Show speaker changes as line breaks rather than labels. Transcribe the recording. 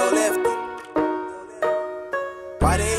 lefty. Why they